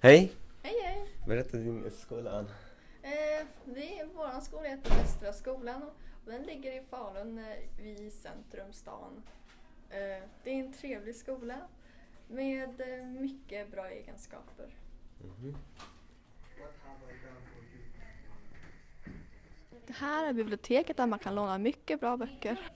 Hej! Hej hej! Berätta din skola. Eh, vi, vår skola heter Västra skolan och den ligger i Falun eh, vid centrum stan. Eh, det är en trevlig skola med eh, mycket bra egenskaper. Mhm. Det här är biblioteket där man kan låna mycket bra böcker.